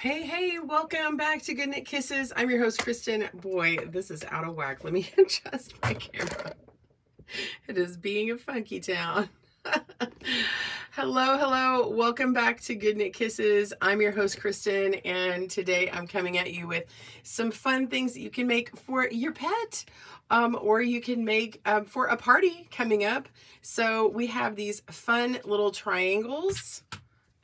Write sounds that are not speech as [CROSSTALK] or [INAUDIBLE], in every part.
Hey, hey, welcome back to Good Knit Kisses. I'm your host, Kristen. Boy, this is out of whack. Let me [LAUGHS] adjust my camera. It is being a funky town. [LAUGHS] hello, hello. Welcome back to Good Knit Kisses. I'm your host, Kristen, and today I'm coming at you with some fun things that you can make for your pet um, or you can make um, for a party coming up. So we have these fun little triangles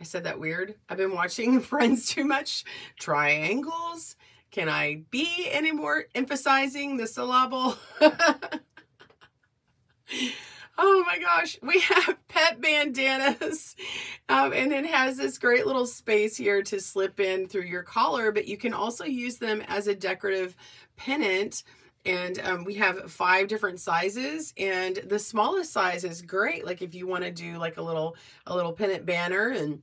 I said that weird. I've been watching [LAUGHS] Friends too much. Triangles. Can I be any more emphasizing the syllable? [LAUGHS] oh my gosh. We have pet bandanas. Um, and it has this great little space here to slip in through your collar, but you can also use them as a decorative pennant and um, we have five different sizes and the smallest size is great like if you want to do like a little a little pennant banner and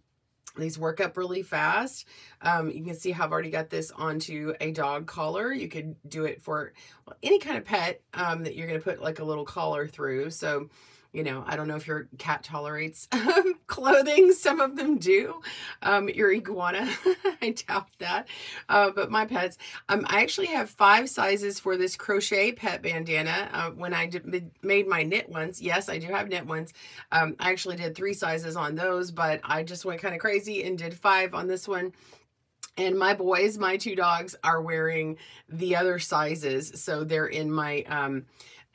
these work up really fast. Um, you can see how I've already got this onto a dog collar. You could do it for any kind of pet um, that you're going to put like a little collar through. So you know, I don't know if your cat tolerates [LAUGHS] um, clothing. Some of them do. Um, your iguana, [LAUGHS] I doubt that. Uh, but my pets, um, I actually have five sizes for this crochet pet bandana. Uh, when I did, made my knit ones, yes, I do have knit ones. Um, I actually did three sizes on those, but I just went kind of crazy and did five on this one. And my boys, my two dogs, are wearing the other sizes. So they're in my um,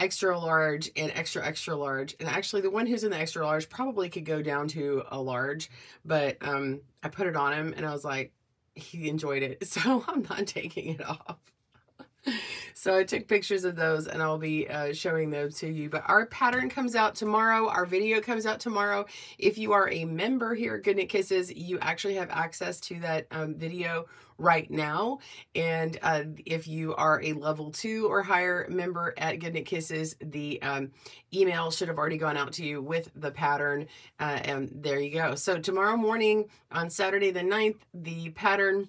extra large and extra extra large. And actually the one who's in the extra large probably could go down to a large but um i put it on him and i was like he enjoyed it. [LAUGHS] So i'm not taking it off so I took pictures of those and I'll be uh, showing those to you. But our pattern comes out tomorrow. Our video comes out tomorrow. If you are a member here at Good Knit Kisses, you actually have access to that um, video right now. And uh, if you are a level two or higher member at Good Knit Kisses, the um, email should have already gone out to you with the pattern. Uh, and there you go. So tomorrow morning on Saturday the 9th, the pattern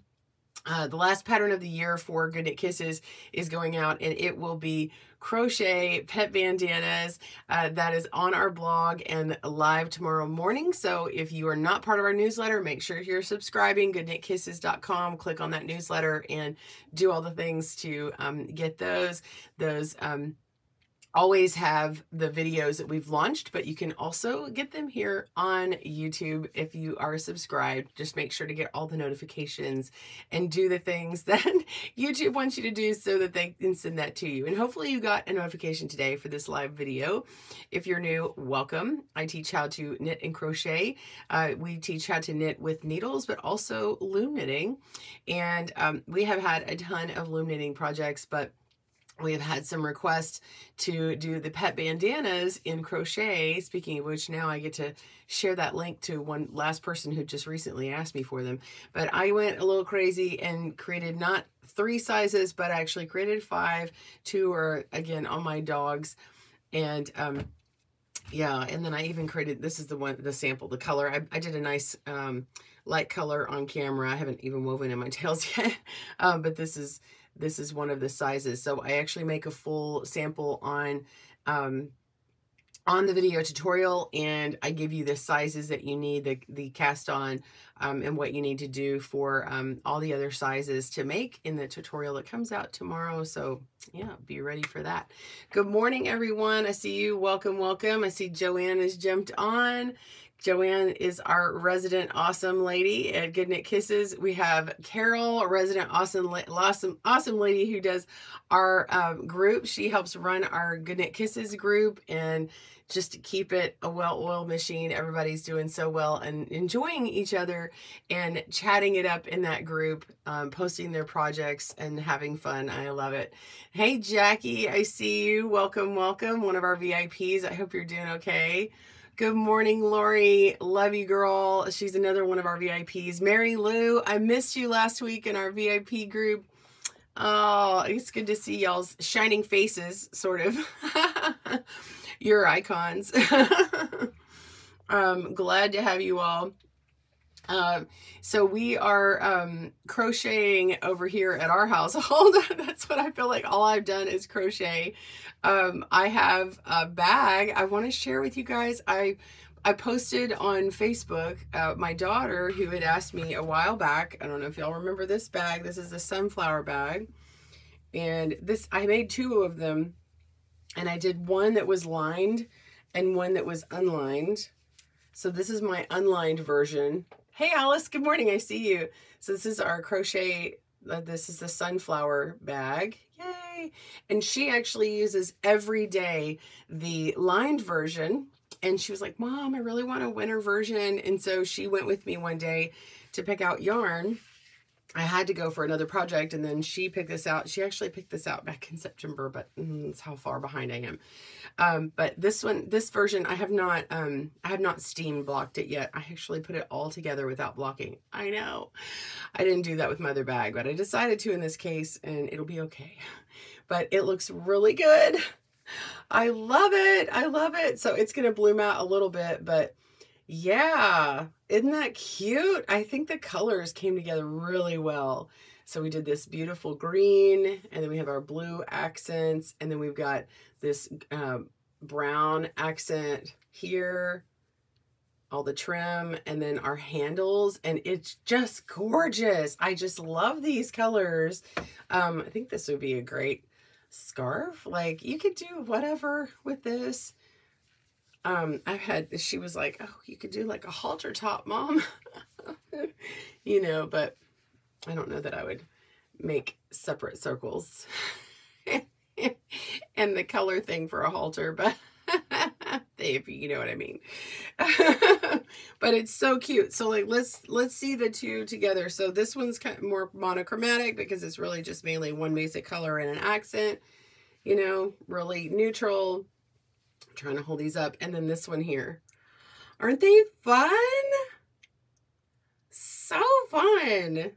uh, the last pattern of the year for Good Kisses is going out and it will be crochet pet bandanas uh, that is on our blog and live tomorrow morning. So if you are not part of our newsletter, make sure you're subscribing, goodknitkisses.com, click on that newsletter and do all the things to um, get those. Those um, always have the videos that we've launched, but you can also get them here on YouTube if you are subscribed. Just make sure to get all the notifications and do the things [LAUGHS] that YouTube wants you to do so that they can send that to you. And hopefully you got a notification today for this live video. If you're new, welcome. I teach how to knit and crochet. Uh, we teach how to knit with needles, but also loom knitting. And um, we have had a ton of loom knitting projects, but we have had some requests to do the pet bandanas in crochet. Speaking of which, now I get to share that link to one last person who just recently asked me for them. But I went a little crazy and created not three sizes, but I actually created five. Two are, again, on my dogs. And, um, yeah, and then I even created, this is the one, the sample, the color. I, I did a nice um, light color on camera. I haven't even woven in my [LAUGHS] tails yet. um, but this is this is one of the sizes. So I actually make a full sample on um, on the video tutorial and I give you the sizes that you need, the, the cast on um, and what you need to do for um, all the other sizes to make in the tutorial that comes out tomorrow. So yeah, be ready for that. Good morning, everyone. I see you. Welcome, welcome. I see Joanne has jumped on. Joanne is our resident awesome lady at Good Knit Kisses. We have Carol, a resident awesome, awesome, awesome lady who does our um, group. She helps run our Good Knit Kisses group and just to keep it a well-oiled machine. Everybody's doing so well and enjoying each other and chatting it up in that group, um, posting their projects and having fun. I love it. Hey, Jackie, I see you. Welcome, welcome. One of our VIPs. I hope you're doing okay. Good morning, Lori. Love you, girl. She's another one of our VIPs. Mary Lou, I missed you last week in our VIP group. Oh, it's good to see y'all's shining faces, sort of. [LAUGHS] Your icons. [LAUGHS] um, glad to have you all. Um, so we are um, crocheting over here at our household. [LAUGHS] That's what I feel like all I've done is crochet. Um, I have a bag I want to share with you guys. I I posted on Facebook uh, my daughter who had asked me a while back. I don't know if y'all remember this bag. This is a sunflower bag. And this, I made two of them. And I did one that was lined and one that was unlined. So this is my unlined version. Hey Alice, good morning. I see you. So this is our crochet. Uh, this is the sunflower bag. Yay. And she actually uses every day the lined version and she was like, Mom, I really want a winter version. And so she went with me one day to pick out yarn. I had to go for another project and then she picked this out. She actually picked this out back in September, but mm, that's how far behind I am. Um, but this one, this version, I have not, um, I have not steam blocked it yet. I actually put it all together without blocking. I know I didn't do that with my other bag, but I decided to in this case and it'll be okay. But it looks really good. I love it. I love it. So it's going to bloom out a little bit, but yeah, isn't that cute? I think the colors came together really well. So we did this beautiful green, and then we have our blue accents, and then we've got this uh, brown accent here, all the trim, and then our handles, and it's just gorgeous. I just love these colors. Um, I think this would be a great scarf. Like you could do whatever with this. Um, I've had, she was like, oh, you could do like a halter top, mom. [LAUGHS] you know, but I don't know that I would make separate circles [LAUGHS] and the color thing for a halter, but [LAUGHS] if you know what I mean. but it's so cute. So like let's let's see the two together. So this one's kind of more monochromatic because it's really just mainly one basic color and an accent. You know, really neutral. I'm trying to hold these up. And then this one here. Aren't they fun? So fun.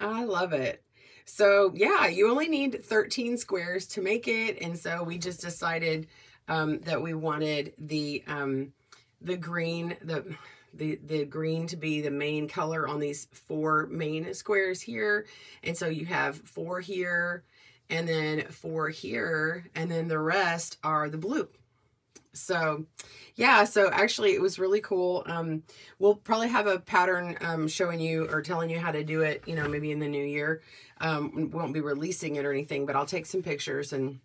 I love it. So yeah, you only need 13 squares to make it. And so we just decided um, that we wanted the um, the green, the the the green to be the main color on these four main squares here. And so you have four here and then four here, and then the rest are the blue. So yeah, so actually it was really cool. Um, we'll probably have a pattern um, showing you or telling you how to do it, you know, maybe in the new year. Um, we won't be releasing it or anything, but I'll take some pictures and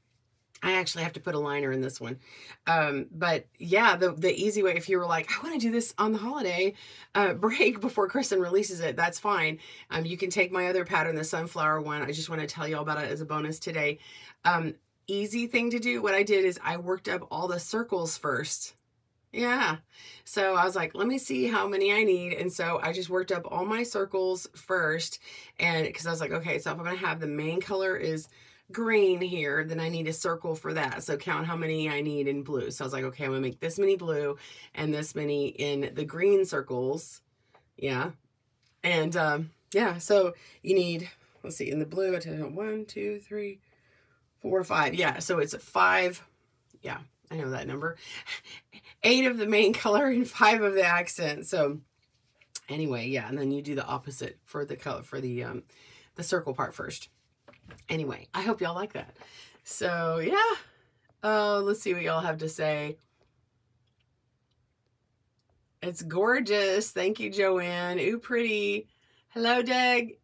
I actually have to put a liner in this one. Um, but yeah, the, the easy way, if you were like, I want to do this on the holiday uh, [LAUGHS] break before Kristen releases it, that's fine. Um, you can take my other pattern, the sunflower one. I just want to tell you all about it as a bonus today. Um, easy thing to do. What I did is I worked up all the circles first. Yeah. So I was like, let me see how many I need. And so I just worked up all my circles first. And because I was like, okay, so if I'm going to have the main color is green here, then I need a circle for that. So count how many I need in blue. So I was like, okay, I'm gonna make this many blue and this many in the green circles. Yeah. And um, yeah, so you need, let's see, in the blue, I one, two, three, four, five. Yeah, so it's five. Yeah, I know that number. [LAUGHS] Eight of the main color and five of the accent. So anyway, yeah, and then you do the opposite for the color for the um the circle part first. Anyway, I hope y'all like that. So, yeah. Uh, let's see what y'all have to say. It's gorgeous. Thank you, Joanne. Ooh, pretty. Hello, Dag.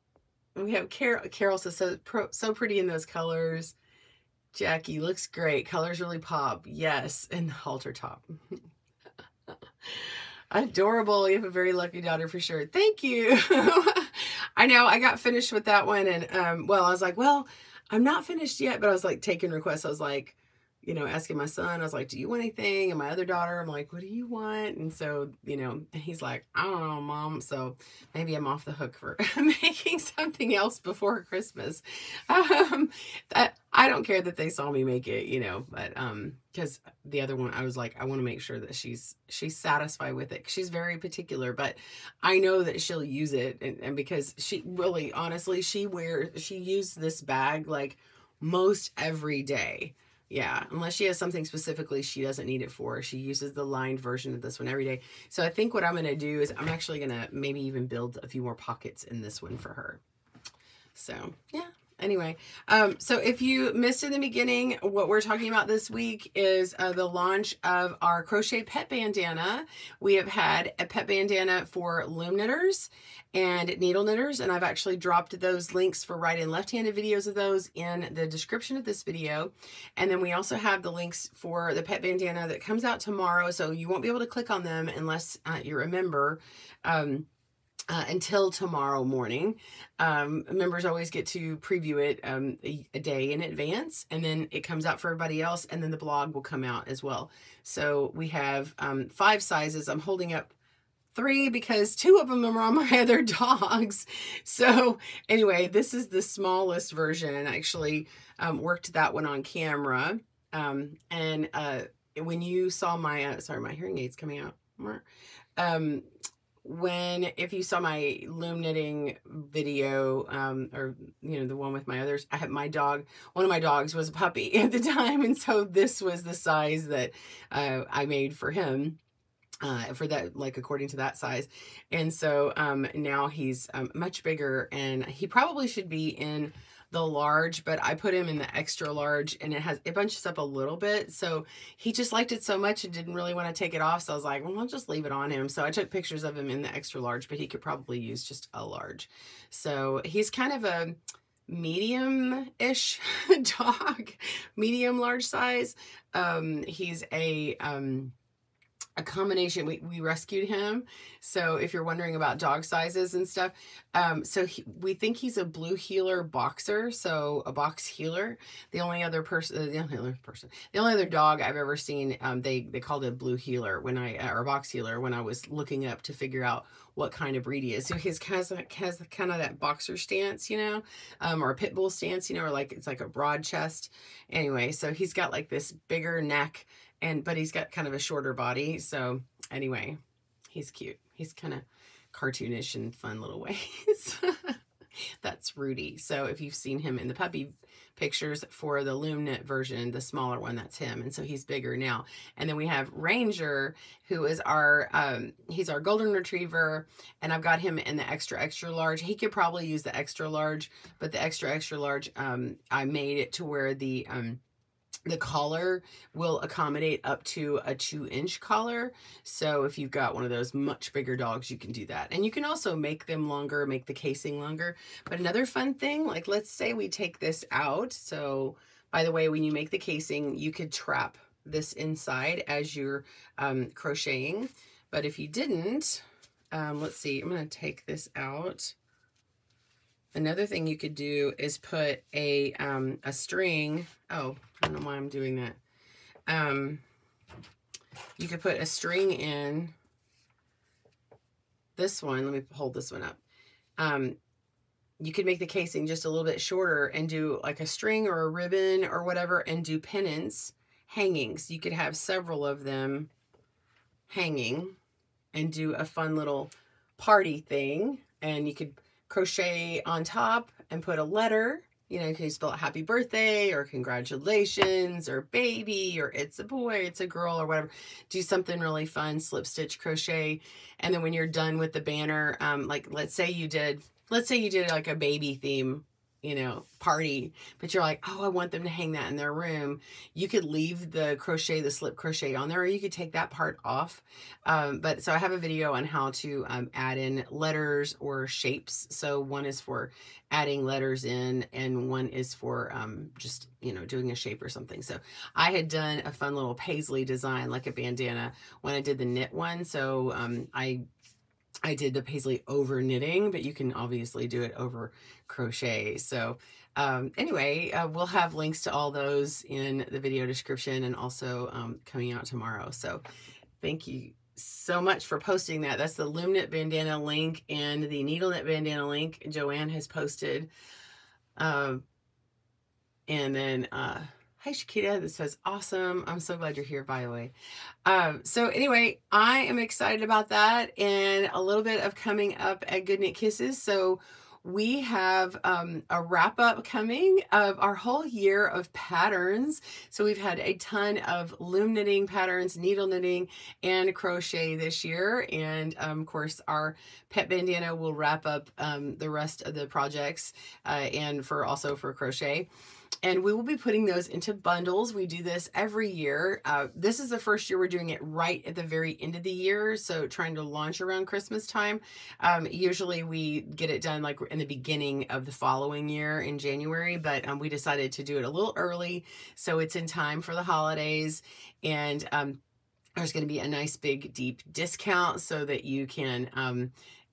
We have Carol. Carol says so, so pretty in those colors. Jackie looks great. Colors really pop. Yes, [LAUGHS] and the halter top. [LAUGHS] Adorable. You have a very lucky daughter for sure. Thank you. [LAUGHS] I know I got finished with that one and um well, I was like, well, I'm not finished yet, but I was like taking requests. I was like, you know, asking my son, I was like, do you want anything? And my other daughter, I'm like, what do you want? And so, you know, he's like, I don't know, mom. So maybe I'm off the hook for [LAUGHS] making something else before Christmas. [LAUGHS] Um, that, I don't care that they saw me make it, you know, but, um, cause the other one, I was like, I want to make sure that she's, she's satisfied with it. She's very particular, but I know that she'll use it. And, and because she really, honestly, she wears, she used this bag like most every day yeah, unless she has something specifically she doesn't need it for. She uses the lined version of this one every day. So I think what I'm going to do is I'm actually going to maybe even build a few more pockets in this one for her. So, yeah. Anyway, um, so if you missed in the beginning, what we're talking about this week is uh, the launch of our crochet pet bandana. We have had a pet bandana for loom knitters and needle knitters, and I've actually dropped those links for right and left-handed videos of those in the description of this video. And then we also have the links for the pet bandana that comes out tomorrow, so you won't be able to click on them unless uh, you remember. Um, uh, until tomorrow morning. Um, members always get to preview it um, a, a, day in advance, and then it comes out for everybody else, and then the blog will come out as well. So we have um, five sizes. I'm holding up three because two of them are on my [LAUGHS] other dogs. So anyway, this is the smallest version. I actually um, worked that one on camera. Um, and uh, when you saw my, uh, sorry, my hearing aid's coming out. Um, when if you saw my loom knitting video um or you know the one with my others i had my dog one of my dogs was a puppy [LAUGHS] at the time and so this was the size that uh, i made for him uh, for that, like according to that size. And so um, now he's um, much bigger and he probably should be in the large, but I put him in the extra large and it has, it bunches up a little bit. So he just liked it so much and didn't really want to take it off. So I was like, well, I'll just leave it on him. So I took pictures of him in the extra large, but he could probably use just a large. So he's kind of a, medium-ish [LAUGHS] dog, medium large size. Um, he's a, um, a combination. We, we rescued him. So if you're wondering about dog sizes and stuff, um, so he, we think he's a blue heeler boxer. So a box heeler. The only other person, the only other person, the only other dog I've ever seen, um, they, they called it blue heeler when I, uh, or box heeler when I was looking up to figure out what kind of breed he is. So his has, has kind of that boxer stance, you know, um, or a pit bull stance, you know, or like, it's like a broad chest. Anyway, so he's got like this bigger neck and but he's got kind of a shorter body. So anyway, he's cute. He's kind of cartoonish and fun little [LAUGHS] ways. That's Rudy. So if you've seen him in the puppy pictures for the loom knit version, the smaller one, that's him. And so he's bigger now. And then we have Ranger, who is our, um, he's our golden retriever. And I've got him in the extra, extra large. He could probably use the extra large, but the extra, extra large, um, I made it to where the, um, the collar will accommodate up to a two inch collar. So if you've got one of those much bigger dogs, you can do that. And you can also make them longer, make the casing longer. But another fun thing, like let's say we take this out. So by the way, when you make the casing, you could trap this inside as you're um, crocheting. But if you didn't, um, let's see, I'm going to take this out. Another thing you could do is put a, um, a string. Oh, I don't know why I'm doing that. Um, you could put a string in this one. Let me hold this one up. Um, you could make the casing just a little bit shorter and do like a string or a ribbon or whatever and do pennants, hangings. You could have several of them hanging and do a fun little party thing. And you could crochet on top and put a letter. You know, can you spell happy birthday or congratulations or baby or it's a boy, it's a girl or whatever. Do something really fun, slip stitch crochet. And then when you're done with the banner, um, like let's say you did, let's say you did like a baby theme you know, party, but you're like, oh, I want them to hang that in their room. You could leave the crochet, the slip crochet on there, or you could take that part off. Um, but so I have a video on how to um, add in letters or shapes. So one is for adding letters in and one is for um, just, you know, doing a shape or something. So I had done a fun little paisley design, like a bandana when I did the knit one. So um, I I did the paisley over knitting, but you can obviously do it over crochet. So um, anyway, uh, we'll have links to all those in the video description and also um, coming out tomorrow. So thank you so much for posting that. That's the Loom Knit bandana link and the Needle Knit bandana link Joanne has posted. Uh, and then uh, Hi, Shakita. This says, awesome. I'm so glad you're here, by the way. Um, so anyway, I am excited about that and a little bit of coming up at Good Knit Kisses. So we have um, a wrap up coming of our whole year of patterns. So we've had a ton of loom knitting patterns, needle knitting, and crochet this year. And um, of course, our pet bandana will wrap up um, the rest of the projects uh, and for also for crochet and we will be putting those into bundles. We do this every year. Uh, this is the first year we're doing it right at the very end of the year, so trying to launch around Christmas time. Um, usually we get it done like in the beginning of the following year in January, but um, we decided to do it a little early, so it's in time for the holidays, and um, there's going to be a nice big deep discount so that you can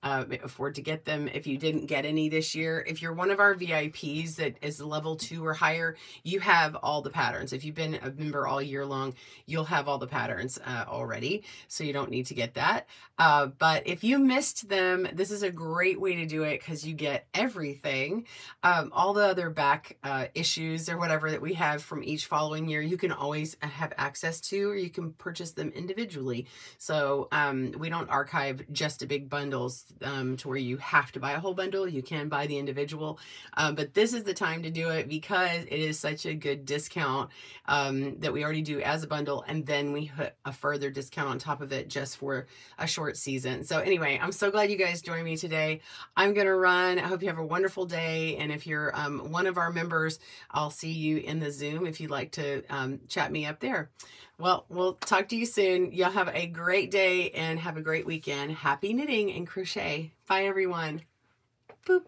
um, uh, afford to get them if you didn't get any this year. If you're one of our VIPs that is level two or higher, you have all the patterns. If you've been a member all year long, you'll have all the patterns uh, already, so you don't need to get that. Uh, but if you missed them, this is a great way to do it because you get everything. Um, all the other back uh, issues or whatever that we have from each following year, you can always have access to, or you can purchase them individually. So um, we don't archive just a big bundles um, to where you have to buy a whole bundle. You can buy the individual, um, but this is the time to do it because it is such a good discount um, that we already do as a bundle, and then we put a further discount on top of it just for a short season. So anyway, I'm so glad you guys joined me today. I'm gonna run. I hope you have a wonderful day, and if you're um, one of our members, I'll see you in the Zoom if you'd like to um, chat me up there. Well, we'll talk to you soon. Y'all have a great day and have a great weekend. Happy knitting and crochet. Bye, everyone. Boop.